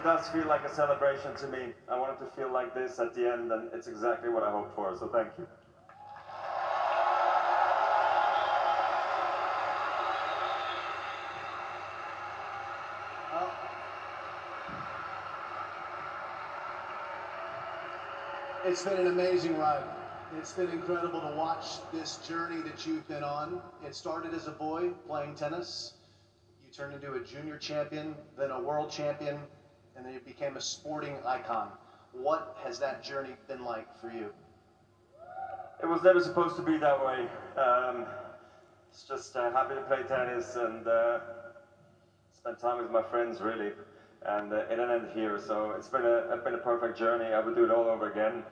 it does feel like a celebration to me. I want it to feel like this at the end, and it's exactly what I hoped for. So thank you. It's been an amazing ride. It's been incredible to watch this journey that you've been on. It started as a boy playing tennis. You turned into a junior champion, then a world champion, and then you became a sporting icon. What has that journey been like for you? It was never supposed to be that way. Um, it's just uh, happy to play tennis and uh, spend time with my friends, really. And uh, it ended here, so it's been a it's been a perfect journey. I would do it all over again.